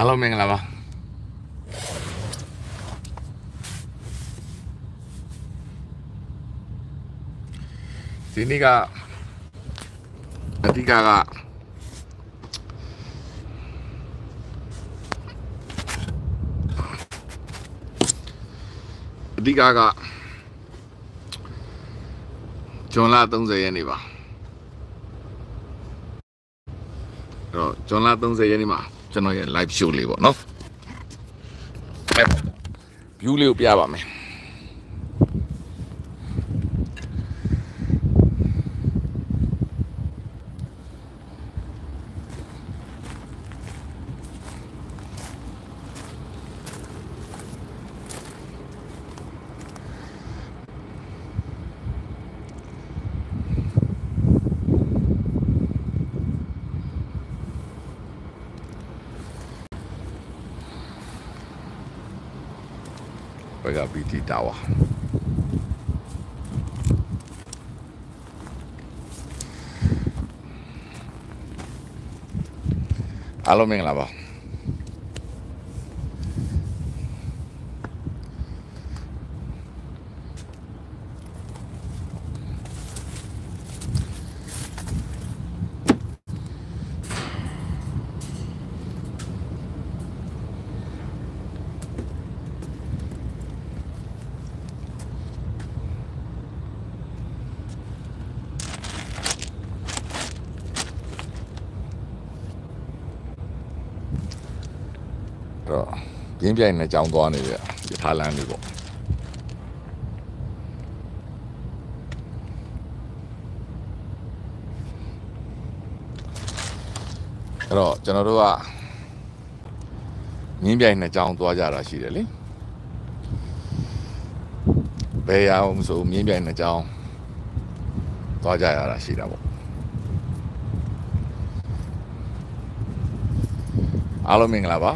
အားလုံးမင်္ဂလာပါဒီနေ့ကအဓိကကအဓိကကဇွန်လ30ရက်နေ့ပါအဲ့တော့ဇွန်လ30ရက်နေ့မှာ ကျွန်တော်ရဲ့ live show လေးပေါ့နော်အဲ့ view လေးကိုပြပါမယ် ဘက်က BT Tower အားလုံးမင်္ဂလာပါအဲ့တော့ ပြင်းပြိုင်နဲ့ကြောင်းသွားနေတဲ့ရထားလမ်းတွေပေါ့အဲ့တော့ကျွန်တော်တို့ကမြင်းပြိုင်နဲ့ကြောင်းသွားကြတာရှိတယ်လေဘယ်ရအောင်ဆိုမြင်းပြိုင်နဲ့ကြောင်းသွားကြရတာရှိတာပေါ့အားလုံးမင်္ဂလာပါ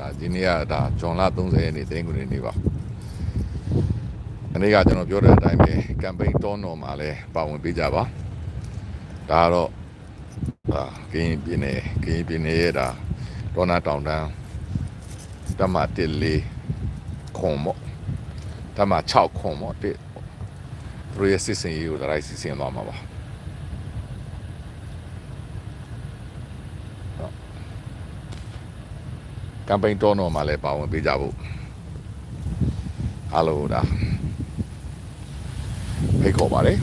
ဒါဒီနေ့ကဒါဂျွန်လ30ရက်နေ့တင်းကုန်နေ့ပါအနည်းကကျွန်တော်ပြောတဲ့အတိုင်းပဲကမ်ပိန်းတောနော်မှာလည်းပါဝင်ပေးကြပါဒါကတော့ဒါကရင်ပြည်နယ်ကရင်ပြည်နယ်ရဲ့ဒါဒေါနာတောင်တန်းတမတစ်လေးခွန်မော့တမ6ခွန်မော့တစ်သူတို့ရဲ့စစ်စင်ရေးကိုဒါလိုက်စစ်စင်သွားမှာပါ ကမ်ပိန်းတောနော်မှာလည်းပါဝင်ပေးကြဖို့အားလုံးဒါဖိတ်ခေါ်ပါတယ်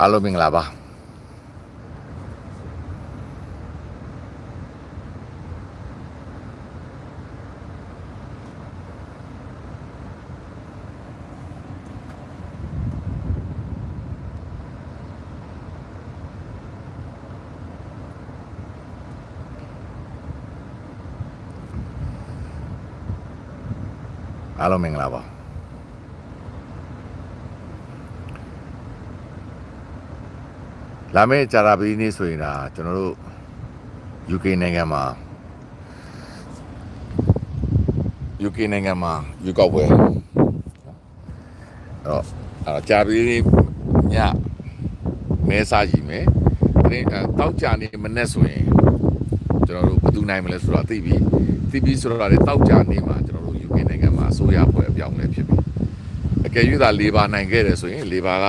အားလုံးမင်္ဂလာပါအားလုံးမင်္ဂလာပါ လာမယ့်ကြာတာပီနေ့ဆိုရင်ဒါကျွန်တော်တို့ UK နိုင်ငံမှာ UK နိုင်ငံမှာယူကောက်ပွဲအဲ့တော့အဲ့တော့ကြာပီနေ့ညမဲစားကြည့်မယ်တင်းတောက်ကြနေမနဲ့ဆိုရင်ကျွန်တော်တို့ဘယ်သူနိုင်မလဲဆိုတော့သိပြီသိပြီဆိုတော့လေတောက်ကြနေမှာကျွန်တော်တို့ UK နိုင်ငံမှာအစိုးရဖွဲ့အပြောင်းလဲဖြစ်ပြီအကယ်၍သာလေဘာနိုင်ခဲ့တယ်ဆိုရင်လေဘာက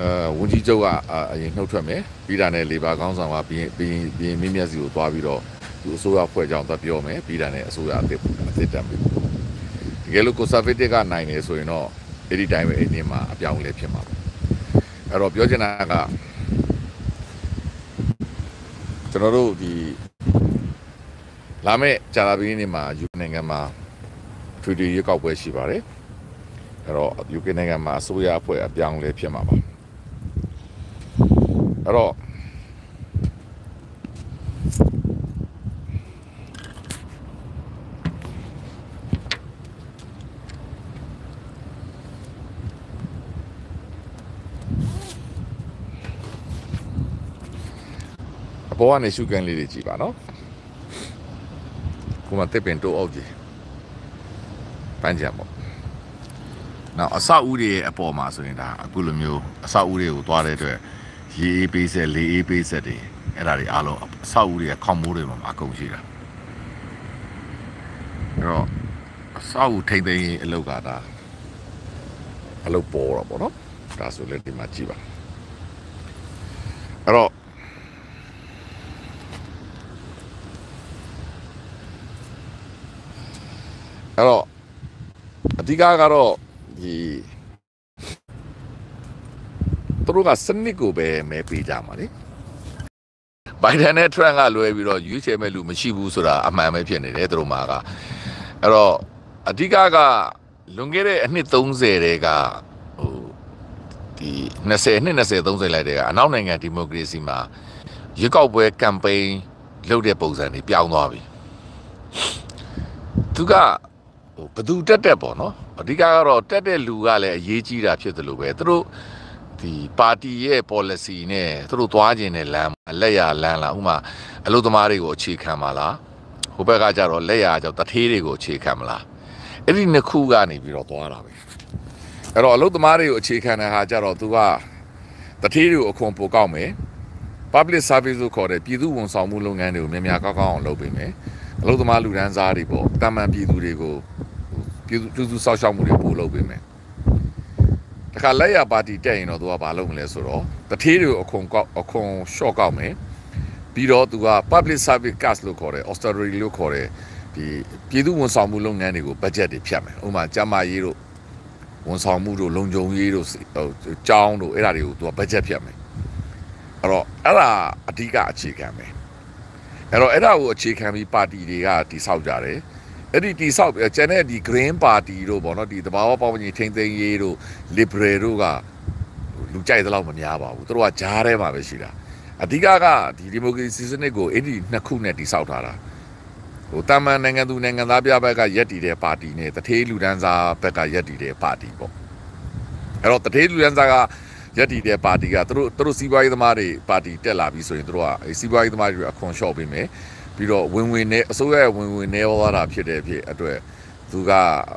အဲဝန်ကြီးချုပ်ကအရင်နှုတ်ထွက်မယ်ပြီးတာနဲ့လေဘာကောင်းဆောင်ကပြီးပြီးပြီးမင်းမျက်စီကိုသွားပြီးတော့သူအစိုးရဖွဲ့ကြောင်းသွားပြောမယ်ပြီးတာနဲ့အစိုးရအသစ်အသစ်တက်ပြီတကယ်လို့ conservative ကနိုင်နေဆိုရင်တော့အဲ့ဒီတိုင်းပဲအဲ့ဒီမှာအပြောင်းလဲဖြစ်မှာပေါ့အဲ့တော့ပြောချင်တာကကျွန်တော်တို့ဒီလာမယ့်ကြာလာပြီးနေ့မှာယူနိုင်ငံမှာထွေထွေရွေးကောက်ပွဲရှိပါတယ်အဲ့တော့ UK နိုင်ငံမှာအစိုးရအဖွဲ့အပြောင်းလဲဖြစ်မှာပါ အဲ့တော့အပေါ်ကနေရှုကန်လေးတွေကြည့်ပါနော်ခုမှတစ်ပင်တိုးအောက်ကြီးပန်းကြံပေါ့နောက်အဆောက်အဦတွေအပေါ်မှာဆိုရင်ဒါအခုလိုမျိုးအဆောက်အဦတွေကိုသွားတဲ့အတွက် ရေအေးပေးဆက်လေအေးပေးဆက်တွေအဲ့ဒါတွေအားလုံးအဆောက်အဦတွေရဲ့ခေါင်းမိုးတွေမှာအကုန်ရှိတာအဲ့တော့အဆောက်အဦထိမ့်သိမ်းရေးအလုပ်ကဒါအလုပ်ပေါ်တော့ပေါ့နော်ဒါဆိုလည်းဒီမှာကြည့်ပါအဲ့တော့အဲ့တော့အဓိကကတော့ဒီသူ တို့ကစနစ်ကိုပဲမဲပေးကြမှာလေဘိုင်ဒန်နဲ့ထရန့်ကလွဲပြီးတော့ရွေးချယ်မဲ့လူမရှိဘူးဆိုတာအမှန်ပဲဖြစ်နေတယ်သူတို့မှာကအဲ့တော့အဓိကကလွန်ခဲ့တဲ့အနှစ်30တဲကဟိုဒီ20နှစ်20 30လိုက်တဲ့ကအနောက်နိုင်ငံဒီမိုကရေစီမှာရွေးကောက်ပွဲကမ်ပိန်းလုပ်တဲ့ပုံစံတွေပြောင်းသွားပြီသူကဟိုဘသူတက်တက်ပေါ့နော်အဓိကကတော့တက်တဲ့လူကလည်းအရေးကြီးတာဖြစ်တယ်လို့ပဲသူတို့ ဒီပါတီရဲ့ policy နဲ့သူတို့သွားခြင်းနဲ့လမ်းအလက်ရလမ်းလားဥမာအလုပ်သမားတွေကိုအခြေခံပါလားဟိုဘက်ကကြတော့လက်ရကြောင့်တထေးတွေကိုအခြေခံမလားအဲ့ဒီနှစ်ခုကနေပြီးတော့သွားတာပဲအဲ့တော့အလုပ်သမားတွေကိုအခြေခံတဲ့ဟာကြတော့သူကတထေးတွေကိုအခွန်ပိုကောက်မယ် public service လို့ခေါ်တဲ့ပြည်သူဝန်ဆောင်မှုလုပ်ငန်းတွေကိုများများကောက်ကောက်အောင်လုပ်ပေးမယ်အလုပ်သမားလူဒန်းစားတွေပေါ့တာမန်ပြည်သူတွေကိုပြည်သူပြည်သူစောင့်ရှောက်မှုတွေပို့လုပ်ပေးမယ် တခါလက်ရပါတီတက်ရင်တော့သူကဘာလုပ်မလဲဆိုတော့တထေးတွေကိုအခွန်ကောက်အခွန် short ကောက်မယ်ပြီးတော့သူက public service gas လို့ခေါ်တဲ့ austerity လို့ခေါ်တဲ့ဒီပြည်သူဝန်ဆောင်မှုလုပ်ငန်းတွေကို budget တွေဖြတ်မယ်ဥပမာကျန်းမာရေးတို့ဝန်ဆောင်မှုတို့လုံခြုံရေးတို့ဟိုကျောင်းတို့အဲ့ဒါတွေကိုသူက budget ဖြတ်မယ်အဲ့တော့အဲ့ဒါအဓိကအခြေခံပဲအဲ့တော့အဲ့ဒါကိုအခြေခံပြီးပါတီတွေကတိဆောက်ကြတယ် အဲ့ဒီတိဆောက်ကျန်တဲ့ဒီ green party တို့ပေါ့နော်ဒီတဘာဝပေါင်းကြီးထိမ့်သိမ်းရေးတို့ liberal တို့ကလူကြိုက်သလောက်မများပါဘူးသူတို့ကဂျားထဲမှာပဲရှိတာအဓိကကဒီဒီမိုကရေစီစနစ်ကိုအဲ့ဒီနှစ်ခုနဲ့တိဆောက်ထားတာဟိုတာမန်နိုင်ငံသူနိုင်ငံသားပြဘက်ကရက်တည်တဲ့ပါတီနဲ့တထေးလူဒန်းစားဘက်ကရက်တည်တဲ့ပါတီပေါ့အဲ့တော့တထေးလူဒန်းစားကရက်တည်တဲ့ပါတီကသူတို့သူတို့စီးပွားရေးသမားတွေပါတီတက်လာပြီဆိုရင်သူတို့ကစီးပွားရေးသမားတွေအခွန်လျှော့ပေးမယ် ပြီးတော့ဝင်ဝင်နဲ့အစိုးရရဲ့ဝင်ဝင်နဲ့သွားတာဖြစ်တဲ့ဖြစ်အတွက်သူက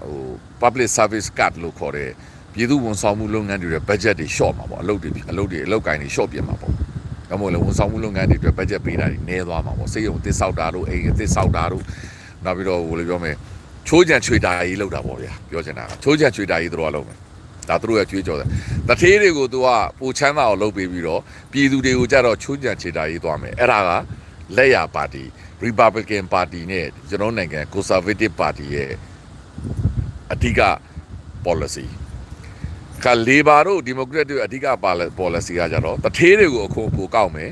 ဟို public service card လို့ခေါ်တဲ့ပြည်သူဝန်ဆောင်မှုလုပ်ငန်းတွေရဲ့ budget တွေ short မှာပေါ့အလုပ်တွေအလုပ်တွေအလုပ်ကိုင်းတွေ short ပြင်မှာပေါ့။ဒါမို့လဲဝန်ဆောင်မှုလုပ်ငန်းတွေအတွက် budget ပေးတာတွေနည်းသွားမှာပေါ့။စိတ်ရုံတစ်ဆောက်တာတို့အိမ်တစ်ဆောက်တာတို့နောက်ပြီးတော့ဟိုလိုပြောမယ်ချိုးကြံချွေတာရေးလောက်တာပေါ့ဗျာပြောချင်တာကချိုးကြံချွေတာရေးတို့ကလုပ်မယ်။ဒါတို့ရဲ့ကြွေးကြော်တယ်။တထေးတွေကိုသူကပိုချမ်းသာအောင်လုပ်ပေးပြီးတော့ပြည်သူတွေကိုကြတော့ချိုးကြံချွေတာရေးသွားမယ်။အဲ့ဒါကလက်ရပါတီ Republican Party နဲ့ကျွန်တော်နိုင်ငံ Conservative Party ရဲ့အဓိက policy က Labor တို့ Democrat တို့အဓိက policy ကကြတော့တထေးတွေကိုအခုပိုကောက်မယ်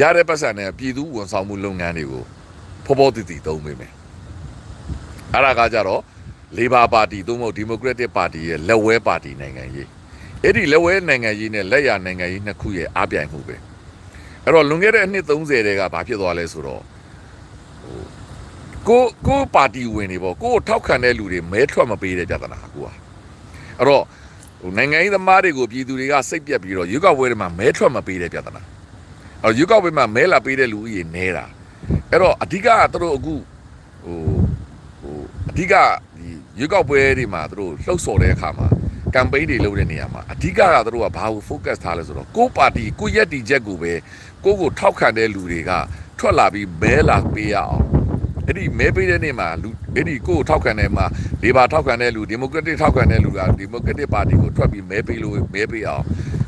ရတဲ့ပတ်စံနဲ့ပြည်သူဝန်ဆောင်မှုလုပ်ငန်းတွေကိုဖော်ဖော်တည်တည်သုံးပေးမယ်အဲ့ဒါကကြတော့ Labor Party သို့မဟုတ် Democratic Party ရဲ့လက်ဝဲပါတီနိုင်ငံရေးအဲ့ဒီလက်ဝဲနိုင်ငံရေးနဲ့လက်ရနိုင်ငံရေးနှစ်ခုရဲ့အားပြိုင်မှုပဲအဲ့တော့လွန်ခဲ့တဲ့အနှစ်30တဲကဘာဖြစ်သွားလဲဆိုတော့ ကိုကိုပါတီဝင်တွေပေါ့ကိုထောက်ခံတဲ့လူတွေမဲထွက်မပေးတဲ့ပြဿနာကိုကအဲ့တော့ဟိုနိုင်ငံရေးသမားတွေကိုပြည်သူတွေကစိတ်ပြက်ပြီးတော့ရွေးကောက်ပွဲတွေမှာမဲထွက်မပေးတဲ့ပြဿနာအဲ့ရွေးကောက်ပွဲမှာမဲလာပေးတဲ့လူကြီးနဲတာအဲ့တော့အဓိကသူတို့အခုဟိုဟိုအဓိကဒီရွေးကောက်ပွဲတွေမှာသူတို့လှုပ်ဆော်တဲ့အခါမှာကမ်ပိန်းတွေလုပ်တဲ့နေရာမှာအဓိကကသူတို့ကဘာကို focus ထားလဲဆိုတော့ကိုပါတီကိုရက်တီချက်ကိုပဲကိုကိုထောက်ခံတဲ့လူတွေကထွက်လာပြီးမဲလာပေးရအောင် အဲ့ဒီမဲပေးတဲ့နေ့မှာလူအဲ့ဒီကိုထောက်ခံတဲ့မှာလေဘာထောက်ခံတဲ့လူဒီမိုကရက်တစ်ထောက်ခံတဲ့လူကဒီမိုကရက်တစ်ပါတီကိုထွက်ပြီးမဲပေးလို့မဲပေးအောင်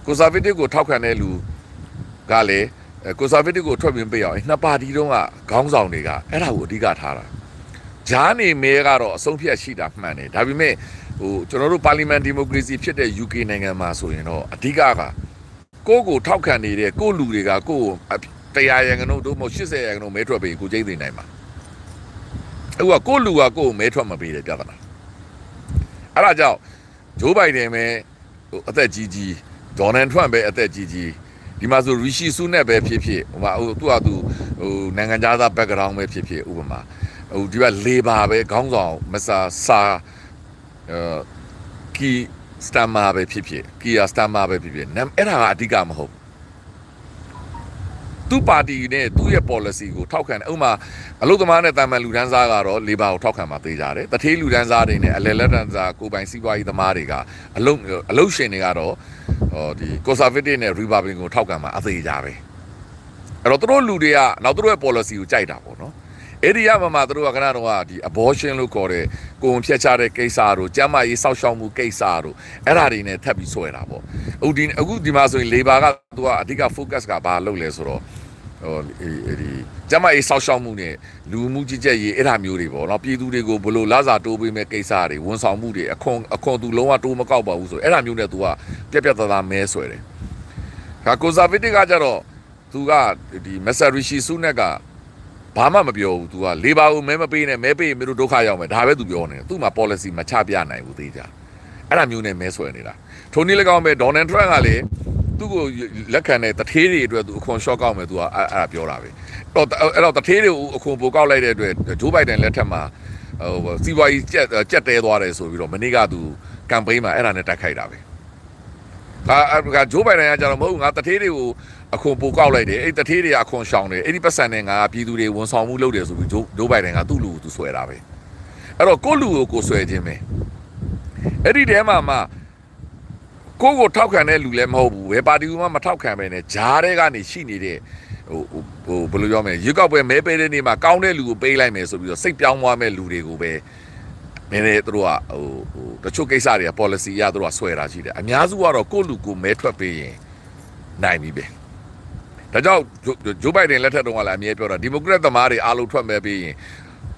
ကွန်ဆာဗေးတစ်ကိုထောက်ခံတဲ့လူကလည်းကွန်ဆာဗေးတစ်ကိုထွက်ပြီးပေးအောင်နှစ်ပါတီတုန်းကခေါင်းဆောင်တွေကအဲ့ဒါကိုအဓိကထားတာဂျားနေမဲကတော့အဆုံးဖြတ်ရှိတာမှန်တယ်ဒါပေမဲ့ဟိုကျွန်တော်တို့ပါလီမန်ဒီမိုကရေစီဖြစ်တဲ့ UK နိုင်ငံမှာဆိုရင်တော့အဓိကကကိုကိုထောက်ခံနေတဲ့ကိုလူတွေကကိုတရားရန်ကုန်တို့မဟုတ်80ရန်ကုန်မဲထွက်ပြီးကိုကျိသိနိုင်မှာ အခုကကိုလူကကိုမဲထွက်မပေးတဲ့ပြဿနာအဲ့ဒါကြောင့်ဂျိုးဘိုင်ဒန်ပဲဟိုအသက်ကြီးကြီးဒေါ်နယ်ထရန့်ပဲအသက်ကြီးကြီးဒီမှာဆိုရီရှီဆူနဲ့ပဲဖြစ်ဖြစ်ဟိုမှာဟိုသူ့ဟာသူဟိုနိုင်ငံသား background ပဲဖြစ်ဖြစ်ဥပမာဟိုဒီက labor ပဲခေါင်းဆောင်မစာစာအဲကီစတမ်မာပဲဖြစ်ဖြစ်ကီယာစတမ်မာပဲဖြစ်ဖြစ်နမ်အဲ့ဒါကအဓိကမဟုတ် သူ့ပါတီနဲ့သူ့ရဲ့ policy ကိုထောက်ခံတယ်ဥပမာအလုသမားနဲ့တာမန်လူဒန်းစားကတော့ labor ကိုထောက်ခံမှာသိကြတယ်တထေးလူဒန်းစားတွေနဲ့အလယ်လက်ဒန်းစားကိုပိုင်စီးပွားရေးသမားတွေကအလုအလုရှင်တွေကတော့ဟောဒီ conservative နဲ့ republican ကိုထောက်ခံမှာအသေးကြပဲအဲ့တော့သူတို့လူတွေကနောက်သူတို့ရဲ့ policy ကိုကြိုက်တာပေါ့နော် အဲ့ဒီရမှာမှာသူတို့ကခဏတော့ဒီ abortion လို့ခေါ်တဲ့ကိုယ်ဖြတ်ချတဲ့ကိစ္စတို့ကျန်းမာရေးစောင့်ရှောက်မှုကိစ္စတို့အဲ့ဒါတွေနဲ့ထပ်ပြီးဆွဲတာပေါ့အခုဒီအခုဒီမှာဆိုရင် labor ကသူကအဓိက focus ကဘာလုပ်လဲဆိုတော့ဟိုဒီကျမအေးဆောက်ရှောက်မှုနဲ့လူမှုကြီးကြပ်ရေးအဲ့ဒါမျိုးတွေပေါ့နော်ပြည်သူတွေကိုဘလို့လာစာတိုးပေးမဲ့ကိစ္စတွေဝန်ဆောင်မှုတွေအခွန်အခွန်သူလုံးဝတိုးမကောက်ပါဘူးဆိုအဲ့ဒါမျိုးနဲ့ तू ကပြက်ပြက်သားသားမဲဆွဲတယ်။ခါကိုဇာဗစ်တစ်ကကြတော့ तू ကဒီမက်ဆာရီရှီဆူနက်က ဘာမှမပြောဘူး तू ကလေဘာကိုမဲမပေးနဲ့မဲပေးရင်မင်းတို့ဒုက္ခရောက်မယ်ဒါပဲ तू ပြောနေတယ်။ तू မှာ policy မချပြနိုင်ဘူးသေးကြ။အဲ့ဒါမျိုးနဲ့မဲဆွဲနေတာ။ထိုနည်း၎င်းပဲဒေါ်နယ်ထရန့်ကလည်းသူ့ကိုလက်ခံတဲ့တထေးတွေအတွက်သူအခွန်ရှော့ကောက်မယ်သူကအဲ့အဲ့ဒါပြောတာပဲတော့အဲ့တော့တထေးတွေကိုအခွန်ပိုကောက်လိုက်တဲ့အတွက်ဂျိုးဘိုင်ဒန်လက်ထက်မှာဟိုစီးပွားရေးကြက်ကြက်တဲသွားတယ်ဆိုပြီးတော့မနေ့ကသူကမ်ပိန်းမှာအဲ့ဒါနဲ့တိုက်ခိုက်တာပဲဒါကဂျိုးဘိုင်ဒန်ကကြတော့မဟုတ်ငါတထေးတွေကို အခွန်ပိုကောက်လိုက်တယ်အဲ့တထေးတွေကအခွန်ရှောင်တယ်အဲ့ဒီပတ်စံနဲ့ငါပြည်သူတွေဝန်ဆောင်မှုလုပ်တယ်ဆိုပြီးဂျိုးဂျိုးဘိုင်ဒန်ကသူ့လူကိုသူဆွဲတာပဲအဲ့တော့ကိုလူကိုကိုဆွဲခြင်းပဲအဲ့ဒီတဲမှာမှကိုကိုထောက်ခံတဲ့လူလည်းမဟုတ်ဘူးဘယ်ပါတီမှမထောက်ခံပဲနဲ့ဂျားတဲ့ကနေရှိနေတဲ့ဟိုဟိုဘယ်လိုပြောမလဲရွေးကောက်ပွဲမဲပေးတဲ့နေ့မှာကောင်းတဲ့လူကိုပေးလိုက်မယ်ဆိုပြီးတော့စိတ်ပြောင်းသွားမဲ့လူတွေကိုပဲနည်းနည်းတို့ကဟိုဟိုတချို့ကိစ္စတွေက policy အရတို့ကဆွဲတာရှိတယ်အများစုကတော့ကိုလူကိုမဲထွက်ပေးရင်နိုင်ပြီပဲ ဒါကြောင့်ဂျိုးဘိုင်ဒန်လက်ထက်တုန်းကလည်းအမြဲပြောတာဒီမိုကရက်သမားတွေအားလုံးထွက်မဲပေးရင်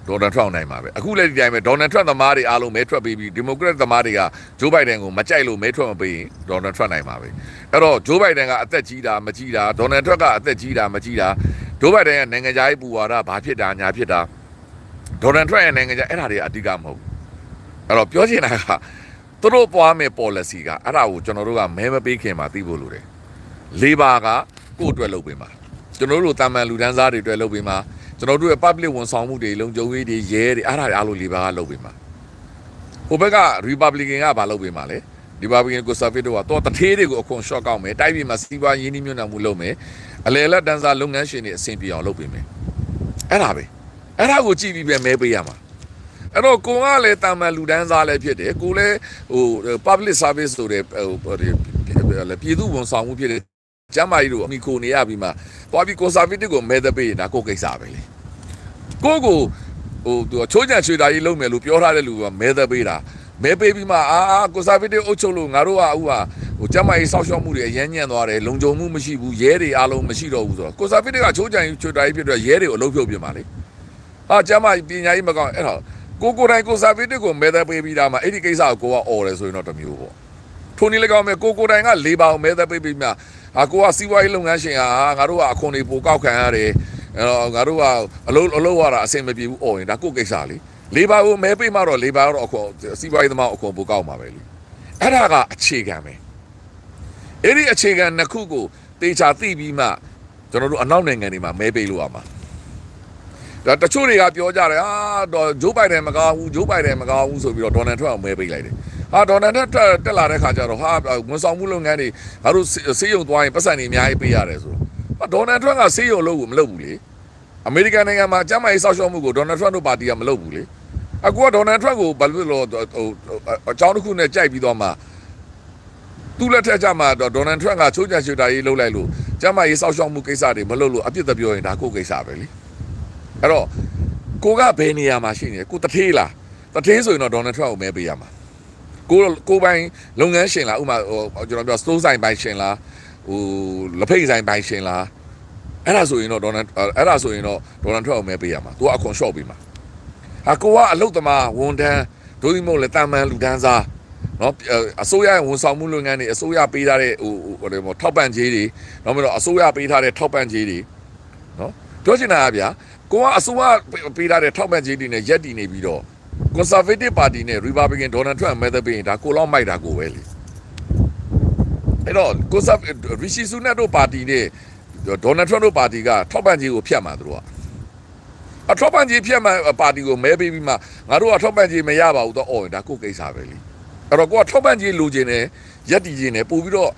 ဒေါ်နယ်ထရန့်နိုင်မှာပဲအခုလည်းဒီတိုင်းပဲဒေါ်နယ်ထရန့်သမားတွေအားလုံးမဲထွက်ပြီးပြီးဒီမိုကရက်သမားတွေကဂျိုးဘိုင်ဒန်ကိုမကြိုက်လို့မဲထွက်မပေးရင်ဒေါ်နယ်ထရန့်နိုင်မှာပဲအဲ့တော့ဂျိုးဘိုင်ဒန်ကအသက်ကြီးတာမကြီးတာဒေါ်နယ်ထရန့်ကအသက်ကြီးတာမကြီးတာဂျိုးဘိုင်ဒန်ရဲ့နိုင်ငံခြားရေးပူဝါဒဘာဖြစ်တာညာဖြစ်တာဒေါ်နယ်ထရန့်ရဲ့နိုင်ငံခြားအဲ့ဒါတွေအဓိကမဟုတ်အဲ့တော့ပြောချင်တာကသူတို့ပွားမဲ့ policy ကအဲ့ဒါကိုကျွန်တော်တို့ကမဲမပေးခင်မှာသိဖို့လိုတယ်လေဘာက ကို့အတွက်လုပ်ပေးမှာကျွန်တော်တို့တာမန်လူတန်းစားတွေအတွက်လုပ်ပေးမှာကျွန်တော်တို့ရဲ့ public ဝန်ဆောင်မှုတွေလုံခြုံရေးတွေရဲတွေအားတွေအားလုံးလေးပါကလုပ်ပေးမှာဟိုဘက်က Republican ကဘာလုပ်ပေးမှာလဲ Republican Conservative ကတော့တထေးတွေကိုအခွန် short ကောက်မယ်တိုက်ပြည်မှာစီးပွားရင်းနှီးမြှုပ်နှံမှုလုပ်မယ်အလဲလက်တန်းစားလုပ်ငန်းရှင်တွေအဆင်ပြေအောင်လုပ်ပေးမယ်အဲ့ဒါပဲအဲ့ဒါကိုကြည့်ပြီးပဲမဲပေးရမှာအဲ့တော့ကိုကလည်းတာမန်လူတန်းစားလည်းဖြစ်တယ်ကိုလည်းဟို public service ဆိုတဲ့ဟိုပြည်သူဝန်ဆောင်မှုဖြစ်တဲ့ ကျမ်းမာရေးတို့အမိခိုနေရပြီးမှသွားပြီး conservative ကိုမဲသက်ပေးရင်ဒါကိုကိစ္စပဲလေကိုကိုဟိုသူချိုးချံချွေတာကြီးလုပ်မယ်လို့ပြောထားတဲ့လူကမဲသက်ပေးတာမဲပေးပြီးမှအာအာ conservative အုပ်ချုပ်လို့ငါတို့ကအခုကဟိုကျမ်းမာရေးစောက်ရှောက်မှုတွေအရန်ညံ့သွားတယ်လုံခြုံမှုမရှိဘူးရဲတွေအားလုံးမရှိတော့ဘူးဆိုတော့ conservative ကချိုးချံချွေတာကြီးဖြစ်တော့ရဲတွေကိုအလုပ်ဖြုတ်ပြမှာလေဟာကျမ်းမာရေးပညာရေးမကောင်းအဲ့တော့ကိုကိုတိုင်း conservative ကိုမဲသက်ပေးပြီးတာမှအဲ့ဒီကိစ္စကိုကိုကអော်တယ်ဆိုရင်တော့တမျိုးပေါ့ထိုနည်းလည်းကောင်းမယ်ကိုကိုတိုင်းကလေပါအောင်မဲသက်ပေးပြီးမှ ဟာကိုကစီးပွားရေးလုပ်ငန်းရှင်ဟာငါတို့ကအခွန်တွေပိုကောက်ခံရတယ်အဲ့တော့ငါတို့ကအလုံးအလုံးရတာအဆင်မပြေဘူးអော်ရင်ဒါကိုကိစ္စလေလေဘာကိုမဲပေးမှတော့လေဘာတော့အခွန်စီးပွားရေးသမားအခွန်ပိုကောက်မှာပဲလေအဲ့ဒါကအခြေခံပဲအဲ့ဒီအခြေခံနှစ်ခုကိုတေချာသိပြီးမှကျွန်တော်တို့အနောက်နိုင်ငံတွေမှာမဲပေးလို့ရမှာဒါတချို့တွေကပြောကြတယ်ဟာတော့ဂျိုးဘိုင်ဒန်မကောင်းဘူးဂျိုးဘိုင်ဒန်မကောင်းဘူးဆိုပြီးတော့ဒေါ်နယ်ထရန့်ကိုမဲပေးလိုက်တယ် ဟာဒေါ်နယ်ထရန့်တက်လာတဲ့ခါကျတော့ဟာဝန်ဆောင်မှုလုပ်ငန်းတွေငါတို့စေးရုံသွားရင်ပတ်စံတွေအများကြီးပေးရတယ်ဆိုတော့ဒေါ်နယ်ထရန့်ကစေးရုံလုပ်ကိုမလုပ်ဘူးလေအမေရိကန်နိုင်ငံမှာကျန်းမာရေးစောင့်ရှောက်မှုကိုဒေါ်နယ်ထရန့်တို့ပါတီကမလုပ်ဘူးလေအခုကဒေါ်နယ်ထရန့်ကိုဘာလို့လဲဟိုအကြောင်းတစ်ခုနဲ့ကြိုက်ပြီးတော့မှသူ့လက်ထက်ကြမှာဒေါ်နယ်ထရန့်ကချိုးချချွတာရေးလုပ်လိုက်လို့ကျန်းမာရေးစောင့်ရှောက်မှုကိစ္စတွေမလုပ်လို့အပြစ်တပြောရင်ဒါကိုကိစ္စပဲလေအဲ့တော့ကိုကဘယ်နေရာမှာရှိနေလဲကိုတထေးလားတထေးဆိုရင်တော့ဒေါ်နယ်ထရန့်ကိုမဲပေးရမှာ ကိုကိုပိုင်လုပ်ငန်းရှင်လားဥမာဟိုကျွန်တော်ပြောစတိုးဆိုင်ပိုင်ရှင်လားဟိုလက်ဖိတ်ဆိုင်ပိုင်ရှင်လားအဲ့ဒါဆိုရင်တော့ဒေါ်နယ်အဲ့ဒါဆိုရင်တော့ဒေါ်နယ်ထရန့်ကိုမဲပေးရမှာသူကအခွန်လျှော့ပေးမှာဟာကိုကအလုတ်သမားဝန်ထမ်းဒိုဒီမို့လေတာမန်လူတန်းစားနော်အစိုးရရဲ့ဝန်ဆောင်မှုလုပ်ငန်းတွေအစိုးရပေးထားတဲ့ဟိုဟိုတယ်ပေါ့ထောက်ပံ့ကြေးတွေနောက်ပြီးတော့အစိုးရပေးထားတဲ့ထောက်ပံ့ကြေးတွေနော်ပြောချင်တာကဗျာကိုကအစိုးရပေးထားတဲ့ထောက်ပံ့ကြေးတွေနဲ့ရက်တည်နေပြီးတော့ conservative party နဲ့ republican donald trump မဲသက်ပေးရင်ဒါကိုလောက်မိုက်တာကိုပဲလေအဲ့တော့ conservative rishi sunak တို့ပါတီနဲ့ donald trump တို့ပါတီကထောက်ပံ့ကြေးကိုဖျက်မှာသူတို့ကအထောက်ပံ့ကြေးဖျက်မှပါတီကိုမဲပေးပြီးမှငါတို့ကထောက်ပံ့ကြေးမရပါဘူးတော့အော်ဒါကိုကိစ္စပဲလေအဲ့တော့ကိုကထောက်ပံ့ကြေးလိုချင်တယ်ရက်တည်ခြင်းနဲ့ပို့ပြီးတော့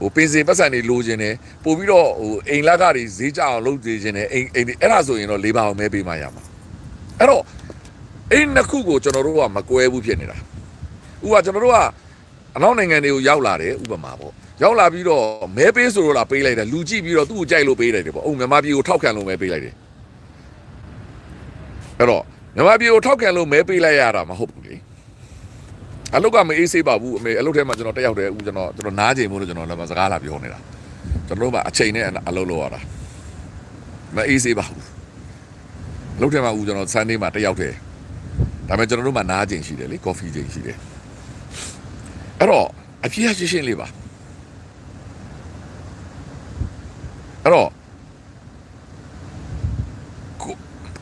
ဟိုပင်စင်ပတ်စံတွေလိုချင်တယ်ပို့ပြီးတော့ဟိုအိမ်လက်ကတွေဈေးကြအောင်လုပ်သေးချင်တယ်အိမ်အိမ်အဲ့ဒါဆိုရင်တော့လေးပါအောင်မဲပေးမှရမှာအဲ့တော့ အဲ့နှစ်ခုကိုကျွန်တော်တို့ကမကွဲဘူးဖြစ်နေတာဥပမာကျွန်တော်တို့ကအနောက်နိုင်ငံတွေကိုရောက်လာတယ်ဥပမာပေါ့ရောက်လာပြီးတော့မဲပေးဆိုတော့လာပေးလိုက်တယ်လူကြည့်ပြီးတော့သူ့ကိုကြိုက်လို့ပေးလိုက်တယ်ပေါ့အုံမြန်မာပြည်ကိုထောက်ခံလို့မဲပေးလိုက်တယ်အဲ့တော့မြန်မာပြည်ကိုထောက်ခံလို့မဲပေးလိုက်ရတာမဟုတ်ဘူးလေအလုတ်ကမအေးဆေးပါဘူးအမေအလုတ်ထဲမှာကျွန်တော်တက်ရောက်တယ်အခုကျွန်တော်ကျွန်တော်နားချိန်မို့လို့ကျွန်တော်လည်းစကားလာပြောနေတာကျွန်တော်တို့ကအချိန်နဲ့အလုတ်လောက်ရတာမအေးဆေးပါဘူးအလုတ်ထဲမှာဦးကျွန်တော်ဆန်ဒေးမှာတက်ရောက်တယ် ဒါပေမဲ့ကျွန်တော်တို့မှာနားချိန်ရှိတယ်လေကော်ဖီချိန်ရှိတယ်အဲ့တော့အပြည့်အရှင်းရှင်းလေးပါအဲ့တော့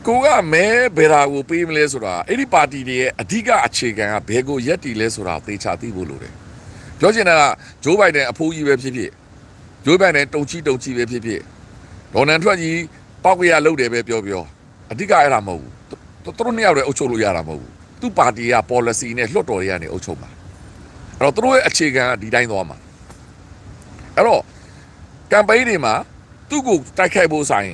ကိုကမဲဘယ်ရာကိုပေးမလဲဆိုတာအဲ့ဒီပါတီတွေရဲ့အဓိကအခြေခံကဘယ်ကိုရက်တီလဲဆိုတာသေချာသိဖို့လိုတယ်ပြောချင်တာကဂျိုးဘိုင်ဒန်အဖိုးကြီးပဲဖြစ်ဖြစ်ဂျိုးဘိုင်ဒန်တုံချီတုံချီပဲဖြစ်ဖြစ်ဒေါ်နယ်ထရက်ကြီးပောက်ကြရလုပ်တယ်ပဲပြောပြောအဓိကအဲ့ဒါမဟုတ်ဘူး သူတို့နှစ်ယောက်တည်းအုပ်ချုပ်လို့ရတာမဟုတ်ဘူးသူ့ပါတီက policy နဲ့လွှတ်တော်တွေကနေအုပ်ချုပ်မှာအဲ့တော့သူတို့ရဲ့အခြေခံကဒီတိုင်းသွားမှာအဲ့တော့ campaign တွေမှာသူ့ကိုတိုက်ခိုက်ဖို့ဆိုင်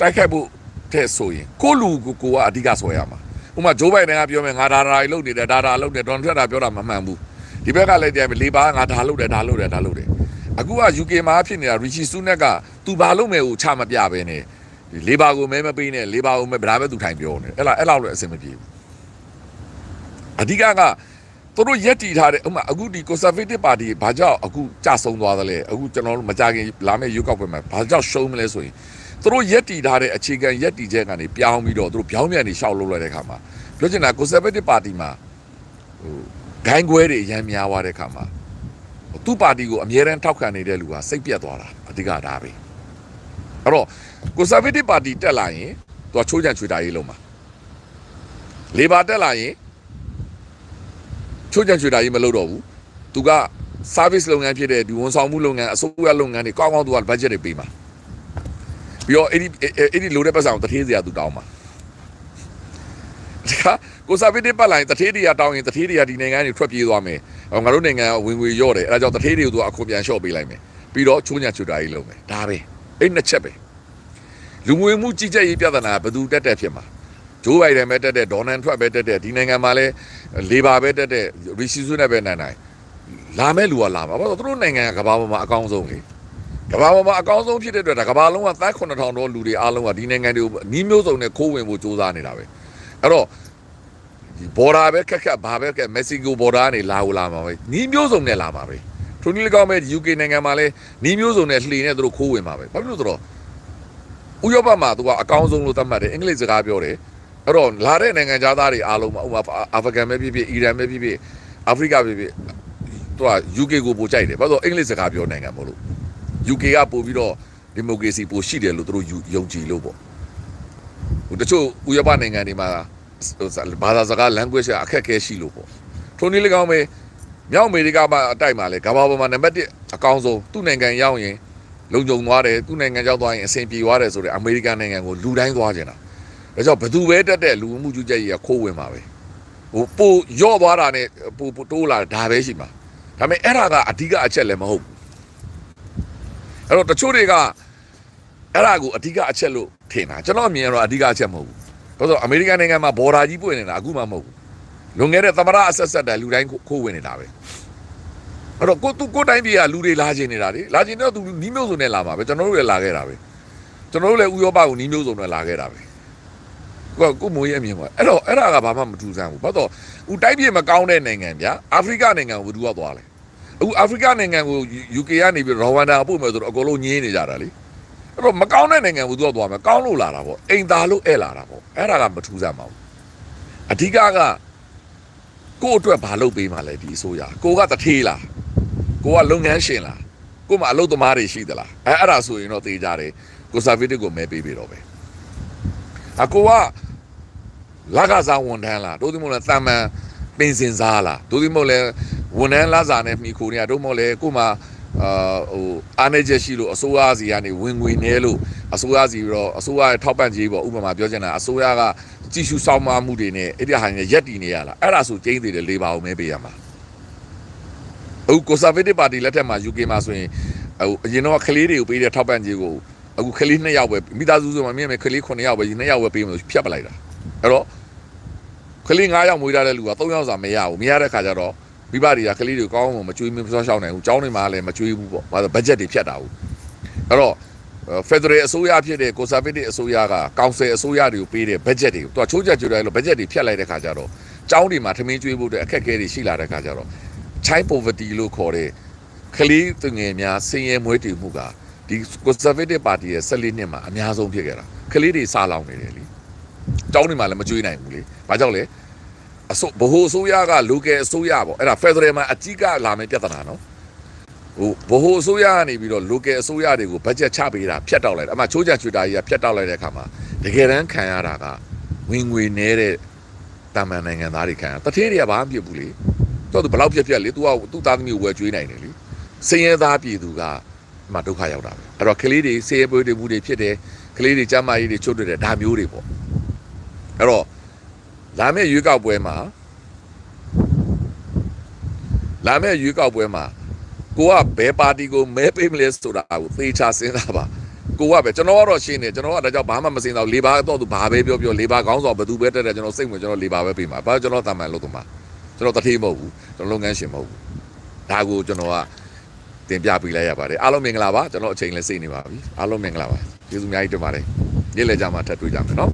တိုက်ခိုက်ဖို့တဲ့ဆိုရင်ကိုလူကိုကိုကအဓိကဆွဲရမှာဥပမာဂျိုးဘိုင်ဒန်ကပြောမယ်ငါဒါဒါလုပ်နေတယ်ဒါဒါလုပ်နေဒေါ်နယ်ထရက်တာပြောတာမမှန်ဘူးဒီဘက်ကလည်းတရားလေပါငါဒါလုပ်တယ်ဒါလုပ်တယ်ဒါလုပ်တယ်အခုက UK မှာဖြစ်နေတာ Rishi Sunak ကသူဘာလုပ်မယ်ကိုချမပြဘဲနဲ့ လေဘာကိုမဲမပေးနဲ့လေဘာကိုမဲဗဒါပဲသူထိုင်ပြောနေအဲ့လားအဲ့လောက်လည်းအဆင်မပြေဘူးအဓိကကသူတို့ရက်တီထားတဲ့ဥမာအခုဒီ conservative party ဘာကြောင့်အခုကြဆုံးသွားသလဲအခုကျွန်တော်တို့မကြခင်လာမယ့်ရွေးကောက်ပွဲမှာဘာကြောင့်ရှုံးမလဲဆိုရင်သူတို့ရက်တီထားတဲ့အခြေခံရက်တီချက်ကနေပြောင်းပြီးတော့သူတို့ပြောင်းပြန်နေရှောက်လုပ်လိုက်တဲ့ခါမှာပြောချင်တာ conservative party မှာဟိုဂိုင်းခွဲတွေအများများသွားတဲ့ခါမှာသူ့ပါတီကိုအမြဲတမ်းထောက်ခံနေတဲ့လူကစိတ်ပြတ်သွားတာအဓိကဒါပဲ အဲ့တော့ conservative party တက်လာရင်သူကချိုးချံချွေတာရေးလုံးမှာ labor တက်လာရင်ချိုးချံချွေတာရေးမလုပ်တော့ဘူးသူက service လုပ်ငန်းဖြစ်တဲ့ဒီဝန်ဆောင်မှုလုပ်ငန်းအစိုးရလုပ်ငန်းတွေကောင်းကောင်းသူက budget တွေပေးမှာပြီးတော့အဲ့ဒီအဲ့ဒီလိုတဲ့ပတ်စံကိုတထေးစရာသူတောင်းမှာဒီကကိုစာဗစ်တစ်ပတ်လိုက်တထေးတွေကတောင်းရင်တထေးတွေကဒီနိုင်ငံကနေထွက်ပြေးသွားမယ်ငါတို့နိုင်ငံကဝင်ငွေရော့တယ်အဲဒါကြောင့်တထေးတွေကိုသူအခွန်ပြန်လျှော့ပေးလိုက်မယ်ပြီးတော့ချိုးညာချူတာကြီးလုပ်မယ်ဒါပဲ အဲ့နှစ်ချက်ပဲလူငွေမှုကြီးကြပ်ရေးပြဿနာဘယ်သူတက်တက်ဖြစ်မှာဂျိုးဘိုင်ဒန်ပဲတက်တက်ဒေါ်နယ်ထရက်ပဲတက်တက်ဒီနိုင်ငံမှာလဲလေဘာပဲတက်တက်ရီစီဆူနဲ့ပဲနိုင်နိုင်လာမဲ့လူကလာမှာဘာလို့သူတို့နိုင်ငံကကမ္ဘာပေါ်မှာအကောင်းဆုံးလေကမ္ဘာပေါ်မှာအကောင်းဆုံးဖြစ်တဲ့အတွက်ဒါကမ္ဘာလုံးကသန်း9000တောလူတွေအားလုံးကဒီနိုင်ငံတွေကိုနီးမျိုးစုံနဲ့ခိုးဝင်ဖို့စူးစမ်းနေတာပဲအဲ့တော့ဒီဘော်ဒါပဲခက်ခက်ဘာပဲခက်မက္ကဆီကိုဘော်ဒါကနေလာကိုလာမှာပဲနီးမျိုးစုံနဲ့လာမှာပဲ ထိုနည်း၎င်းပဲ UK နိုင်ငံမှာလည်းနီးမျိုးစုံနဲ့လှေနဲ့သူတို့ခိုးဝင်မှာပဲဘာဖြစ်လို့ဆိုတော့ဥရောပမှာသူကအကောင်းဆုံးလို့သတ်မှတ်တယ်အင်္ဂလိပ်စကားပြောတယ်အဲ့တော့လာတဲ့နိုင်ငံသားတွေအားလုံးမှာဥပမာအာဖဂန်ပဲဖြစ်ဖြစ်အီရန်ပဲဖြစ်ဖြစ်အာဖရိကပဲဖြစ်သူက UK ကိုပို့ကြိုက်တယ်ဘာလို့အင်္ဂလိပ်စကားပြောနိုင်ငံမို့လို့ UK ကပို့ပြီးတော့ဒီမိုကရေစီပိုရှိတယ်လို့သူတို့ယုံကြည်လို့ပေါ့ဟိုတချို့ဥရောပနိုင်ငံတွေမှာဘာသာစကား language အခက်အခဲရှိလို့ပေါ့ထိုနည်း၎င်းပဲ မြောက်အမေရိကမှာအတိုက်မှာလဲကမ္ဘာပေါ်မှာနံပါတ်1အကောင်းဆုံးသူ့နိုင်ငံရောက်ရင်လုံခြုံသွားတယ်သူ့နိုင်ငံရောက်သွားရင်အဆင်ပြေသွားတယ်ဆိုတော့အမေရိကန်နိုင်ငံကိုလူတိုင်းသွားကြတာဒါကြောင့်ဘသူပဲတက်တဲ့လူမှုကျူးကျက်ကြီးကခိုးဝင်ပါပဲဟိုပိုရော့သွားတာနဲ့ပိုတိုးလာဒါပဲရှိမှာဒါပေမဲ့အဲ့ဒါကအဓိကအချက်လည်းမဟုတ်ဘူးအဲ့တော့တချို့တွေကအဲ့ဒါကိုအဓိကအချက်လို့ထင်တာကျွန်တော်အမြင်ကတော့အဓိကအချက်မဟုတ်ဘူးဘာလို့အမေရိကန်နိုင်ငံမှာဘော်ဒါကြီးပွင့်နေတာအခုမှမဟုတ်ဘူး လွန်ခဲ့တဲ့သမရအဆက်ဆက်တိုင်လူတိုင်းခိုးဝင်နေတာပဲအဲ့တော့ကိုသူကိုတိုင်းပြည်ကလူတွေလာချင်နေတာလေလာချင်တော့သူနီးမျိုးစုံနဲ့လာမှာပဲကျွန်တော်တို့လည်းလာခဲ့တာပဲကျွန်တော်တို့လည်းဥရောပကိုနီးမျိုးစုံနဲ့လာခဲ့တာပဲကိုကိုမိုးရဲ့အမြင်ပါအဲ့တော့အဲ့ဒါကဘာမှမထူးဆန်းဘူးဘာလို့ဥတိုင်းပြည်မကောင်းတဲ့နိုင်ငံဗျာအာဖရိကနိုင်ငံကိုဘယ်သူကသွားလဲအခုအာဖရိကနိုင်ငံကို UK ကနေပြီးရောဝမ်ဒါပို့မယ်ဆိုတော့အကုန်လုံးညင်းနေကြတာလေအဲ့တော့မကောင်းတဲ့နိုင်ငံကိုသူကသွားမယ်ကောင်းလို့လာတာပေါ့အိမ်သားလို့ဧည့်လာတာပေါ့အဲ့ဒါကမထူးဆန်းပါဘူးအဓိကက ကို့အတွက်ဘာလုပ်ပေးမှလဲဒီအစိုးရကိုကတထေးလားကိုကလုပ်ငန်းရှင်လားကို့မှာအလုပ်သမားတွေရှိသလားအဲအဲ့ဒါဆိုရင်တော့သိကြတယ်ကိုဆာဗီတစ်ကိုမဲပေးပြီးတော့ပဲအကိုကလကစားဝန်ထမ်းလားတို့ဒီမို့လဲတမန်ပင်စင်စားလားတို့ဒီမို့လဲဝန်ထမ်းလာစားနဲ့မိခိုနေရတို့မို့လဲကို့မှာအာဟိုအားနေချက်ရှိလို့အစိုးရစီကနေဝင်ငွေနေလို့အစိုးရစီပြီးတော့အစိုးရရဲ့ထောက်ပံ့ကြေးပေါ့ဥပမာပြောချင်တာအစိုးရက ကြည့်ရှုစောင့်မမှုတွေနဲ့အဲ့ဒီဟာနဲ့ရက်တည်နေရလားအဲ့ဒါဆိုကျင်းသေးတယ်လေးပါအောင်မဲပေးရမှာဘအခု conservative party လက်ထက်မှာ UK မှာဆိုရင်ဟိုအရင်တော့ကလေးတွေကိုပေးတဲ့ထောက်ပံ့ကြေးကိုအခုကလေး2ယောက်ပဲမိသားစုဆိုမှမြင်မယ်ကလေး9ယောက်ပဲ2ယောက်ပဲပေးမယ်ဆိုဖြတ်ပလိုက်တာအဲ့တော့ကလေး9ယောက်မွေးထားတဲ့လူက3ယောက်စာမရဘူးမရတဲ့ခါကျတော့မိဘတွေကကလေးတွေကိုကောင်းအောင်မကြွေးမစောရှောက်နိုင်ဘူးကျောင်းတွေမှာလည်းမကြွေးဘူးပေါ့ဘာလို့ budget တွေဖြတ်တာဘူးအဲ့တော့ Federal အစိုးရဖြစ်တဲ့ Conservative အစိုးရကကောင်ဆယ်အစိုးရတွေကိုပေးတဲ့ budget တွေကိုသူကချိုးချက်ကြွတယ်လို့ budget တွေဖြတ်လိုက်တဲ့ခါကျတော့ကျောင်းတွေမှာထမင်းကျွေးဖို့အတွက်အခက်အခဲတွေရှိလာတဲ့ခါကျတော့ child poverty လို့ခေါ်တဲ့ကလေးသူငယ်များဆင်းရဲမွဲတေမှုကဒီ Conservative Party ရဲ့14နှစ်မှာအများဆုံးဖြစ်ခဲ့တာကလေးတွေစားလောင်နေတယ်လीကျောင်းတွေမှာလည်းမကျွေးနိုင်ဘူးလေဘာကြောင့်လဲအစိုးဘ ਹੁ အစိုးရက local အစိုးရပေါ့အဲ့ဒါ Federal မှာအကြီးကလာမယ့်ပြဿနာနော် ဟိုဘ ਹੁ အစိုးရကနေပြီးတော့ local အစိုးရတွေကို budget ချပေးတာဖြတ်တောက်လိုက်တာအမှချိုးချချွေတာကြီးကဖြတ်တောက်လိုက်တဲ့အခါမှာတကယ်တမ်းခံရတာကဝင်ငွေနေတဲ့တာမန်နိုင်ငံသားတွေခံရတထေးတွေကဘာမှမဖြစ်ဘူးလေတော့သူဘလောက်ပြက်ပြက်လေ तू ကသူ့သားသမီးကိုဝယ်ကျွေးနိုင်တယ်လေစင်ရဲသားပြည်သူကမှဒုက္ခရောက်တာပဲအဲ့တော့ကလေးတွေဆေးရဲပွေးတွေမှုတွေဖြစ်တယ်ကလေးတွေကျမ်းမာရေးတွေချွတ်တွေ့တယ်ဒါမျိုးတွေပေါ့အဲ့တော့လာမယ့်ရွေးကောက်ပွဲမှာလာမယ့်ရွေးကောက်ပွဲမှာ ကိုကဘယ်ပါတီကိုမဲပေးမလဲဆိုတာကိုသေချာစဉ်းစားပါကိုကပဲကျွန်တော်ကတော့ရှင်းနေကျွန်တော်ကဒါကြောင့်ဘာမှမစင်တော့လေဘာတော့သူဘာပဲပြောပြောလေဘာကောင်းဆိုဘယ်သူပဲတက်တယ်ကျွန်တော်စိတ်ဝင်ကျွန်တော်လေဘာပဲပေးမှာဘာကျွန်တော်တာမန်လို့သူမှာကျွန်တော်တတိမဟုတ်ဘူးကျွန်တော်လုပ်ငန်းရှင်မဟုတ်ဘူးဒါကိုကျွန်တော်ကတင်ပြပေးလိုက်ရပါတယ်အားလုံးမင်္ဂလာပါကျွန်တော်အချိန်လည်းစိတ်နေပါပြီအားလုံးမင်္ဂလာပါကျေးဇူးအများကြီးတင်ပါတယ်နေ့လည်ကြမှာထပ်တွေ့ကြမယ်နော်